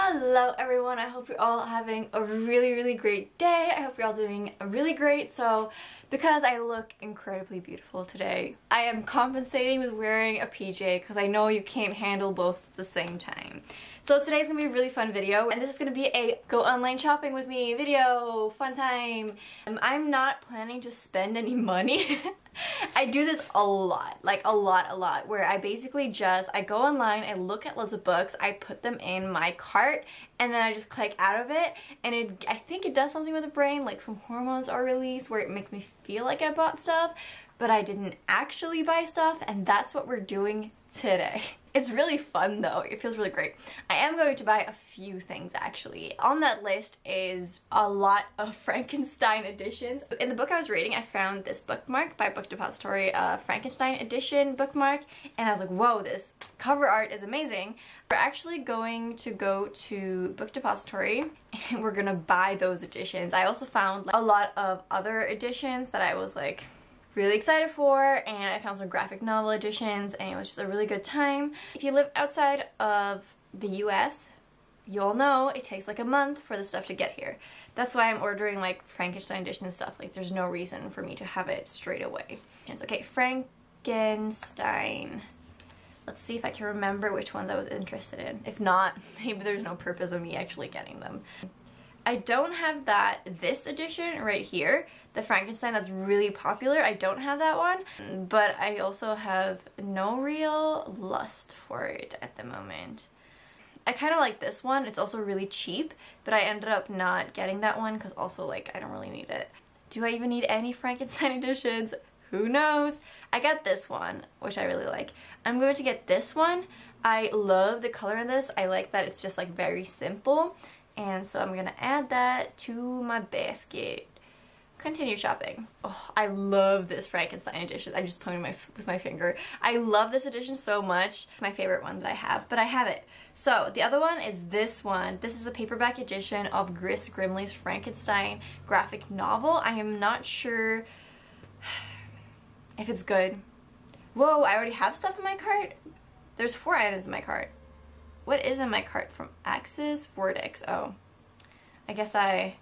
Hello everyone, I hope you're all having a really really great day. I hope you're all doing really great. So because I look incredibly beautiful today, I am compensating with wearing a PJ because I know you can't handle both at the same time. So today's gonna be a really fun video and this is gonna be a go online shopping with me video, fun time. Um, I'm not planning to spend any money. I do this a lot, like a lot, a lot, where I basically just, I go online, I look at loads of books, I put them in my cart, and then I just click out of it, and it, I think it does something with the brain, like some hormones are released where it makes me feel like I bought stuff, but I didn't actually buy stuff, and that's what we're doing today. It's really fun though, it feels really great. I am going to buy a few things actually. On that list is a lot of Frankenstein editions. In the book I was reading, I found this bookmark by Book Depository, uh, Frankenstein edition bookmark, and I was like, whoa, this cover art is amazing. We're actually going to go to Book Depository and we're gonna buy those editions. I also found like, a lot of other editions that I was like, really excited for and I found some graphic novel editions and it was just a really good time. If you live outside of the US, you'll know it takes like a month for the stuff to get here. That's why I'm ordering like Frankenstein edition stuff. Like there's no reason for me to have it straight away. It's okay, Frankenstein. Let's see if I can remember which ones I was interested in. If not, maybe there's no purpose of me actually getting them. I don't have that, this edition right here, the Frankenstein that's really popular. I don't have that one, but I also have no real lust for it at the moment. I kind of like this one. It's also really cheap, but I ended up not getting that one because also like I don't really need it. Do I even need any Frankenstein editions? Who knows? I got this one, which I really like. I'm going to get this one. I love the color in this. I like that it's just like very simple and so I'm gonna add that to my basket. Continue shopping. Oh, I love this Frankenstein edition. I just pointed my with my finger. I love this edition so much. My favorite one that I have, but I have it. So the other one is this one. This is a paperback edition of Gris Grimly's Frankenstein graphic novel. I am not sure if it's good. Whoa, I already have stuff in my cart? There's four items in my cart. What is in my cart from Axis Vortex? Oh, I guess I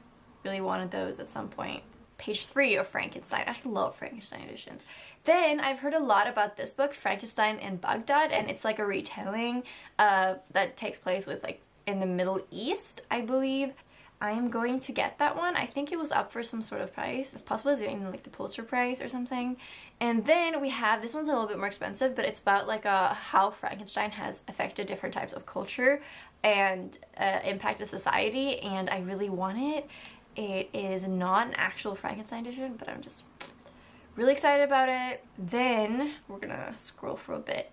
really wanted those at some point. Page three of Frankenstein. I love Frankenstein editions. Then I've heard a lot about this book, Frankenstein in Baghdad, and it's like a retelling uh, that takes place with like in the Middle East, I believe. I am going to get that one. I think it was up for some sort of price. If possible, it's even like the poster price or something. And then we have, this one's a little bit more expensive, but it's about like uh, how Frankenstein has affected different types of culture and uh, impacted society. And I really want it. It is not an actual Frankenstein edition, but I'm just really excited about it. Then we're gonna scroll for a bit.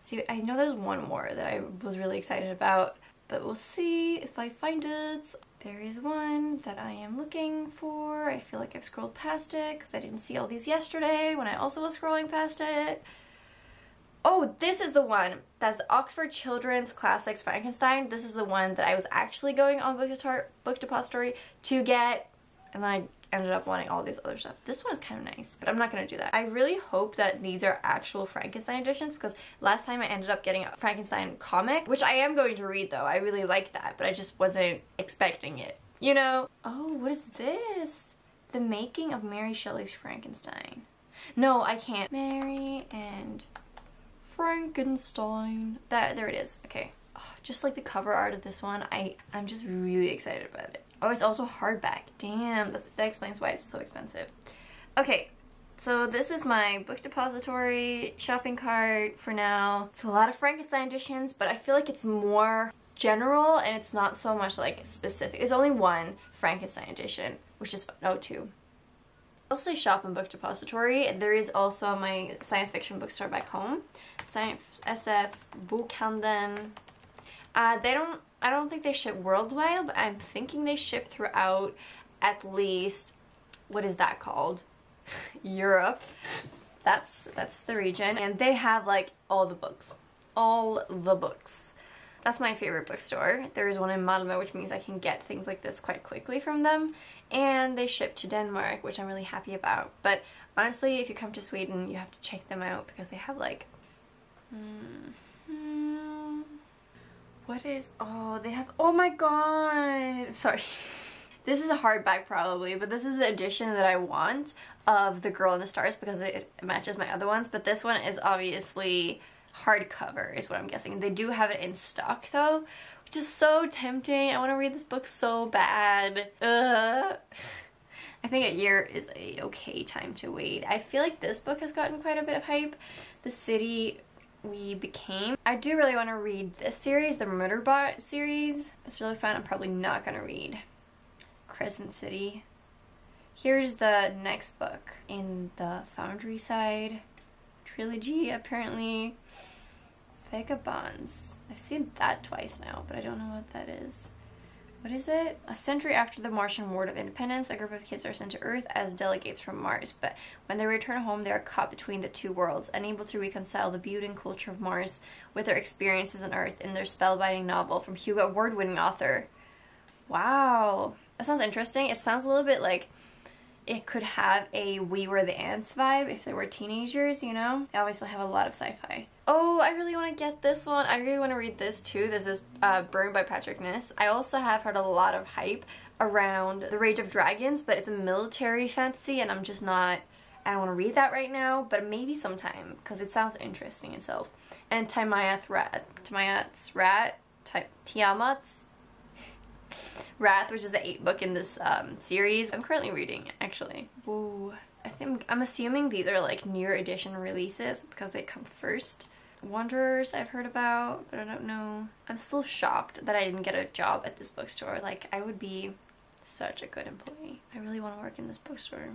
See, I know there's one more that I was really excited about but we'll see if I find it. There is one that I am looking for. I feel like I've scrolled past it because I didn't see all these yesterday when I also was scrolling past it. Oh, this is the one. That's the Oxford Children's Classics Frankenstein. This is the one that I was actually going on Book Depository to get. And then I ended up wanting all these other stuff. This one is kind of nice, but I'm not going to do that. I really hope that these are actual Frankenstein editions because last time I ended up getting a Frankenstein comic, which I am going to read though. I really like that, but I just wasn't expecting it, you know? Oh, what is this? The Making of Mary Shelley's Frankenstein. No, I can't. Mary and Frankenstein. That, there it is. Okay. Oh, just like the cover art of this one, I, I'm just really excited about it. Oh, it's also hardback. Damn, that, that explains why it's so expensive. Okay, so this is my book depository shopping cart for now. It's a lot of Frankenstein editions, but I feel like it's more general and it's not so much like specific. There's only one Frankenstein edition, which is, no, two. Mostly shop in Book Depository. There is also my science fiction bookstore back home. Science SF, Bokhandeln. Uh, they don't I don't think they ship worldwide, but I'm thinking they ship throughout at least, what is that called? Europe. That's, that's the region. And they have like all the books. All the books. That's my favorite bookstore. There's one in Malmö, which means I can get things like this quite quickly from them. And they ship to Denmark, which I'm really happy about. But honestly, if you come to Sweden, you have to check them out because they have like... Hmm, what is, oh, they have, oh my god. Sorry. This is a hardback probably, but this is the edition that I want of The Girl in the Stars because it matches my other ones. But this one is obviously hardcover is what I'm guessing. They do have it in stock though, which is so tempting. I want to read this book so bad. Ugh. I think a year is a okay time to wait. I feel like this book has gotten quite a bit of hype. The City We Became. I do really want to read this series, the Murderbot series. It's really fun. I'm probably not going to read Crescent City. Here's the next book in the Foundryside trilogy, apparently. Vagabonds. I've seen that twice now, but I don't know what that is. What is it? A century after the Martian War of Independence, a group of kids are sent to Earth as delegates from Mars. But when they return home, they are caught between the two worlds, unable to reconcile the beauty and culture of Mars with their experiences on Earth in their spellbinding novel from Hugo Award-winning author. Wow. That sounds interesting. It sounds a little bit like it could have a We Were the Ants vibe if they were teenagers, you know? I obviously have a lot of sci-fi. Oh, I really want to get this one. I really want to read this too. This is uh, Burned by Patrick Ness. I also have heard a lot of hype around The Rage of Dragons, but it's a military fantasy and I'm just not... I don't want to read that right now, but maybe sometime because it sounds interesting itself. And Tiamat's Rat, Tiamat's Rat, Tiamat's Wrath, which is the eighth book in this um, series. I'm currently reading, actually. I think I'm assuming these are like near edition releases because they come first. Wanderers I've heard about, but I don't know. I'm still shocked that I didn't get a job at this bookstore. Like, I would be such a good employee. I really want to work in this bookstore.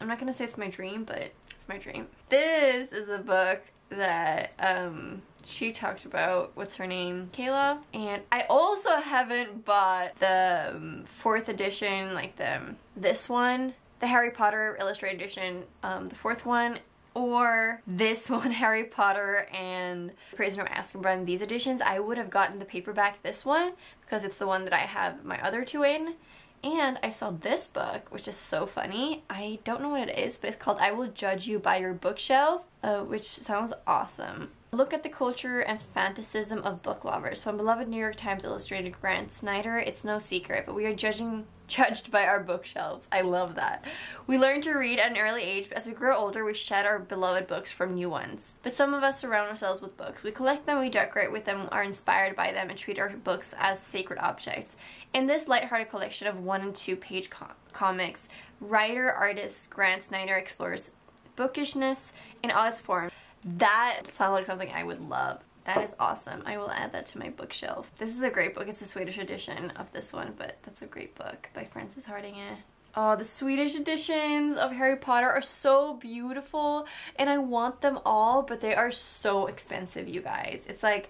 I'm not gonna say it's my dream, but it's my dream. This is a book that um, she talked about, what's her name, Kayla. And I also haven't bought the um, fourth edition, like the this one, the Harry Potter illustrated edition, um, the fourth one, or this one, Harry Potter and Prisoner of Azkaban, these editions, I would have gotten the paperback this one because it's the one that I have my other two in. And I saw this book, which is so funny. I don't know what it is, but it's called I Will Judge You by Your Bookshelf, uh, which sounds awesome. Look at the culture and fantasism of book lovers. From beloved New York Times illustrated Grant Snyder, it's no secret, but we are judging judged by our bookshelves. I love that. We learn to read at an early age, but as we grow older, we shed our beloved books from new ones. But some of us surround ourselves with books. We collect them, we decorate with them, are inspired by them, and treat our books as sacred objects. In this lighthearted collection of one and two page com comics, writer-artist Grant Snyder explores bookishness in all its forms that sounds like something I would love. That is awesome. I will add that to my bookshelf. This is a great book. It's a Swedish edition of this one, but that's a great book by Frances Hardinge. Oh, the Swedish editions of Harry Potter are so beautiful and I want them all, but they are so expensive, you guys. It's like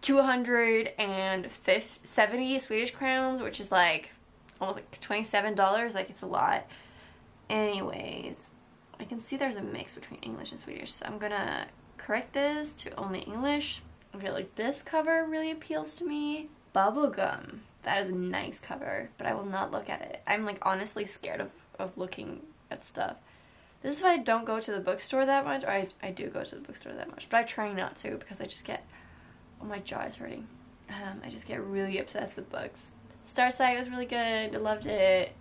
270 Swedish crowns, which is like almost like $27. Like, it's a lot. Anyways, I can see there's a mix between English and Swedish, so I'm gonna correct this to only English. Okay, like this cover really appeals to me. Bubblegum. That is a nice cover, but I will not look at it. I'm like honestly scared of, of looking at stuff. This is why I don't go to the bookstore that much. Or I, I do go to the bookstore that much, but I try not to because I just get, oh my jaw is hurting. Um, I just get really obsessed with books. Starsight was really good. I loved it.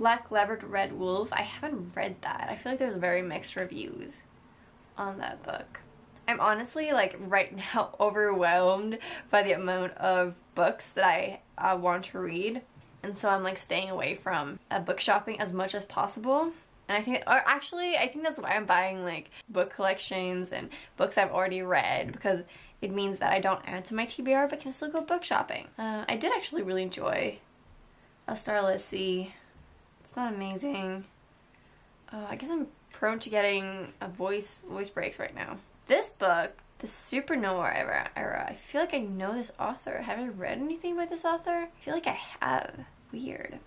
Black Leopard Red Wolf. I haven't read that. I feel like there's very mixed reviews on that book. I'm honestly like right now overwhelmed by the amount of books that I uh, want to read. And so I'm like staying away from uh, book shopping as much as possible. And I think, or actually, I think that's why I'm buying like book collections and books I've already read because it means that I don't add to my TBR but can still go book shopping. Uh, I did actually really enjoy A Starless Sea it's not amazing. Uh, I guess I'm prone to getting a voice voice breaks right now. This book, the Supernova era, era, I feel like I know this author. Have I read anything by this author? I feel like I have. Weird.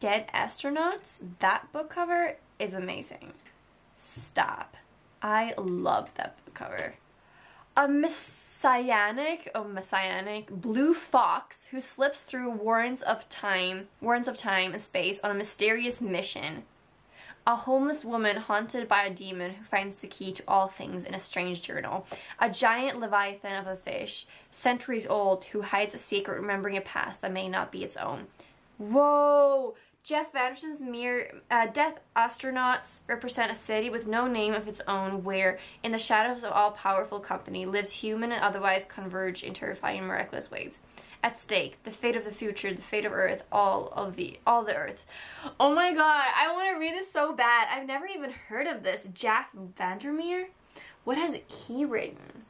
Dead Astronauts, that book cover is amazing. Stop. I love that book cover. A messianic, oh messianic, blue fox who slips through warrens of time, warrens of time and space on a mysterious mission. A homeless woman haunted by a demon who finds the key to all things in a strange journal. A giant leviathan of a fish, centuries old, who hides a secret remembering a past that may not be its own. Whoa! Jeff VanderMeer's uh, Dead Astronauts represent a city with no name of its own where, in the shadows of all-powerful company, lives human and otherwise converge in terrifying miraculous ways. At stake the fate of the future the fate of earth all of the all the earth. Oh my god i want to read this so bad. I've never even heard of this. Jeff vandermeer? What has he written?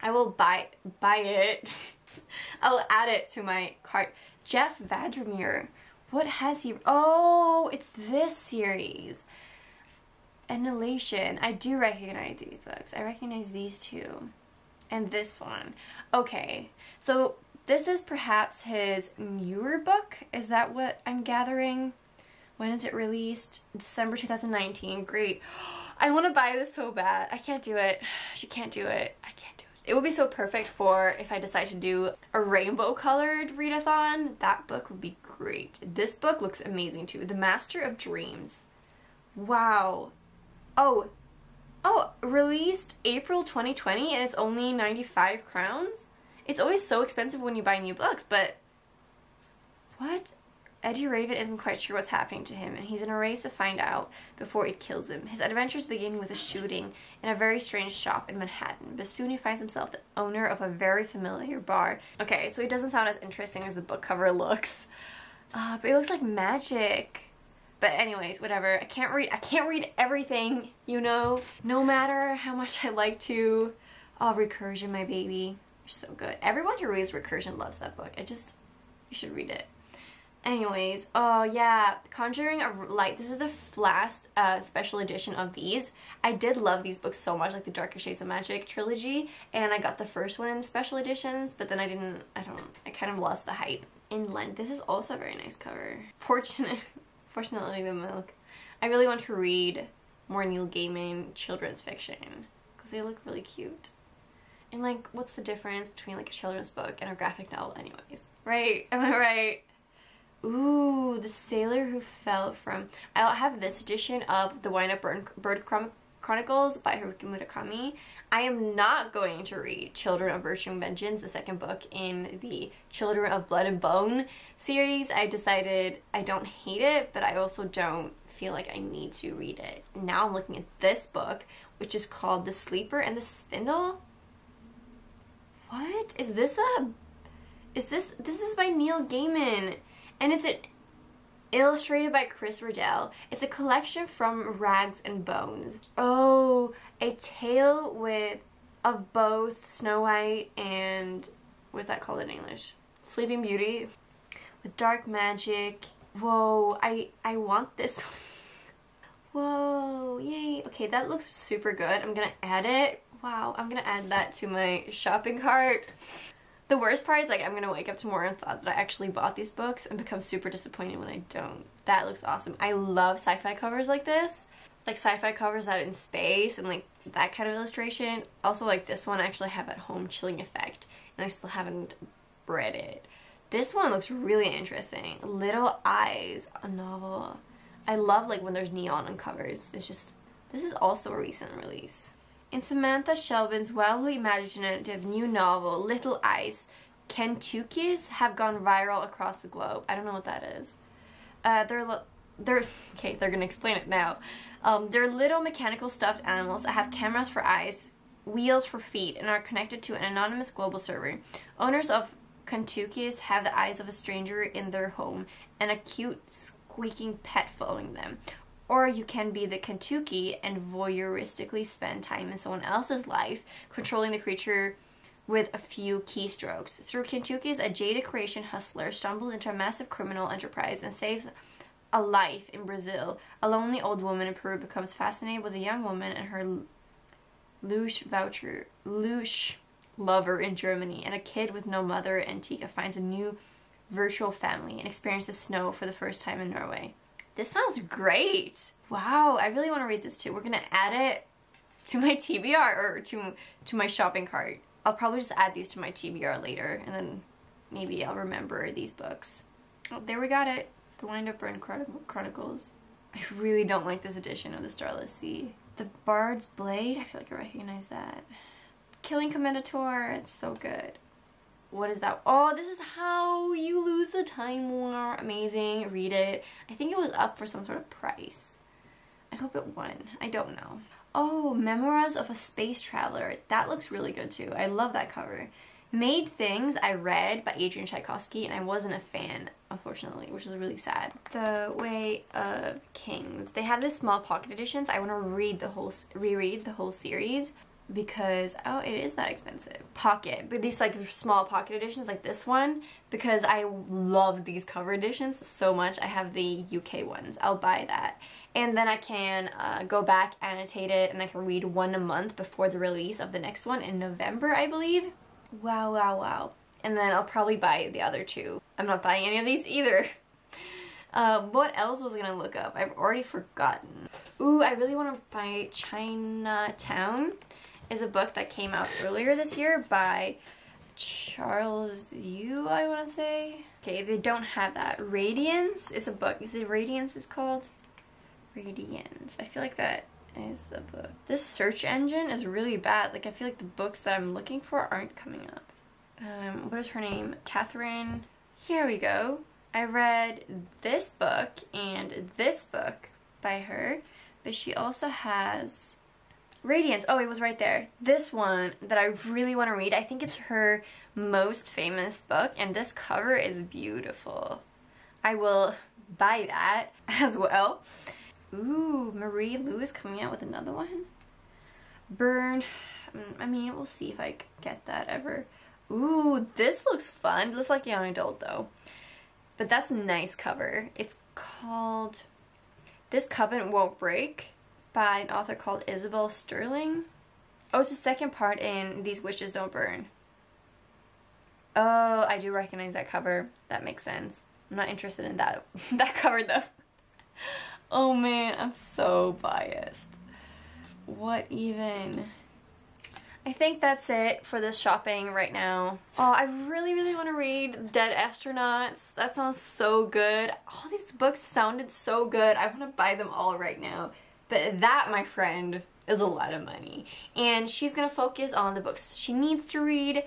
I will buy buy it. I will add it to my cart. Jeff vandermeer what has he oh it's this series annihilation i do recognize these books i recognize these two and this one okay so this is perhaps his newer book. Is that what I'm gathering? When is it released? December 2019. Great. I want to buy this so bad. I can't do it. She can't do it. I can't do it. It would be so perfect for if I decide to do a rainbow colored readathon. That book would be great. This book looks amazing too. The Master of Dreams. Wow. Oh. Oh, released April 2020 and it's only 95 crowns? It's always so expensive when you buy new books, but what? Eddie Raven isn't quite sure what's happening to him, and he's in a race to find out before it kills him. His adventures begin with a shooting in a very strange shop in Manhattan, but soon he finds himself the owner of a very familiar bar. Okay, so it doesn't sound as interesting as the book cover looks, uh, but it looks like magic. But anyways, whatever. I can't read. I can't read everything, you know. No matter how much I like to. Oh, recursion, my baby You're so good. Everyone who reads Recursion loves that book. I just, you should read it. Anyways, oh yeah, Conjuring of Light. This is the last uh, special edition of these. I did love these books so much, like the Darker Shades of Magic trilogy, and I got the first one in special editions, but then I didn't, I don't, I kind of lost the hype. Inland, this is also a very nice cover. Fortunate, fortunately the milk. I really want to read more Neil Gaiman children's fiction, because they look really cute. And like, what's the difference between like a children's book and a graphic novel anyways? Right? Am I right? Ooh, The Sailor Who Fell From... I'll have this edition of The Wind Up Bird, Bird Chronicles by Haruki Murakami. I am not going to read Children of Virtue and Vengeance, the second book in the Children of Blood and Bone series. I decided I don't hate it, but I also don't feel like I need to read it. Now I'm looking at this book, which is called The Sleeper and the Spindle. What? Is this a... Is this... This is by Neil Gaiman. And it's a, illustrated by Chris Riddell. It's a collection from Rags and Bones. Oh, a tale with... Of both Snow White and... What's that called in English? Sleeping Beauty. With dark magic. Whoa, I, I want this Whoa, yay. Okay, that looks super good. I'm gonna add it Wow, I'm gonna add that to my shopping cart. The worst part is like I'm gonna wake up tomorrow and thought that I actually bought these books and become super disappointed when I don't. That looks awesome. I love sci-fi covers like this. Like sci-fi covers out in space and like that kind of illustration. Also like this one I actually have at home chilling effect and I still haven't read it. This one looks really interesting. Little Eyes, a novel. I love like when there's neon on covers. It's just, this is also a recent release. In Samantha Schweblin's wildly imaginative new novel, Little Eyes, Kentukis have gone viral across the globe. I don't know what that is. Uh, they're, they're, okay, they're gonna explain it now. Um, they're little mechanical stuffed animals that have cameras for eyes, wheels for feet, and are connected to an anonymous global server. Owners of Kentukis have the eyes of a stranger in their home and a cute squeaking pet following them. Or you can be the Kentuki and voyeuristically spend time in someone else's life, controlling the creature with a few keystrokes. Through Kentuki's, a jaded Croatian hustler stumbles into a massive criminal enterprise and saves a life in Brazil. A lonely old woman in Peru becomes fascinated with a young woman and her louche voucher, louche lover in Germany, and a kid with no mother, Antigua, finds a new virtual family and experiences snow for the first time in Norway. This sounds great. Wow, I really want to read this too. We're going to add it to my TBR or to, to my shopping cart. I'll probably just add these to my TBR later and then maybe I'll remember these books. Oh, there we got it. The Wind Up Bird Chronicles. I really don't like this edition of the Starless Sea. The Bard's Blade, I feel like I recognize that. Killing Commendatore, it's so good. What is that? Oh, this is how you lose the time war. Amazing. Read it. I think it was up for some sort of price. I hope it won. I don't know. Oh, Memoirs of a Space Traveler. That looks really good too. I love that cover. Made Things I read by Adrian Tchaikovsky and I wasn't a fan, unfortunately, which is really sad. The Way of Kings. They have this small pocket editions. I want to read the whole, reread the whole series because oh it is that expensive. Pocket but these like small pocket editions like this one because I love these cover editions so much I have the UK ones. I'll buy that. And then I can uh, go back annotate it and I can read one a month before the release of the next one in November I believe. Wow wow wow. And then I'll probably buy the other two. I'm not buying any of these either. Uh, what else was I gonna look up? I've already forgotten. Ooh, I really want to buy Chinatown is a book that came out earlier this year by Charles Yu, I want to say. Okay, they don't have that. Radiance is a book. Is it Radiance is called? Radiance. I feel like that is the book. This search engine is really bad. Like, I feel like the books that I'm looking for aren't coming up. Um, what is her name? Catherine. Here we go. I read this book and this book by her, but she also has Radiance. Oh, it was right there. This one that I really want to read. I think it's her most famous book, and this cover is beautiful. I will buy that as well. Ooh, Marie Lu is coming out with another one. Burn. Mm, I mean, we'll see if I get that ever. Ooh, this looks fun. It looks like young adult though. But that's a nice cover. It's called This Covenant Won't Break by an author called Isabel Sterling. Oh, it's the second part in These Witches Don't Burn. Oh, I do recognize that cover. That makes sense. I'm not interested in that that cover though. Oh man, I'm so biased. What even? I think that's it for this shopping right now. Oh, I really, really want to read Dead Astronauts. That sounds so good. All these books sounded so good. I want to buy them all right now. But that, my friend, is a lot of money. And she's going to focus on the books she needs to read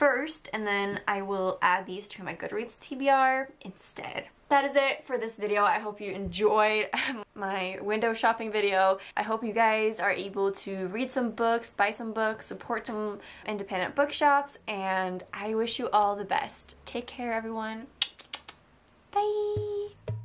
first, and then I will add these to my Goodreads TBR instead. That is it for this video. I hope you enjoyed my window shopping video. I hope you guys are able to read some books, buy some books, support some independent bookshops, and I wish you all the best. Take care, everyone. Bye!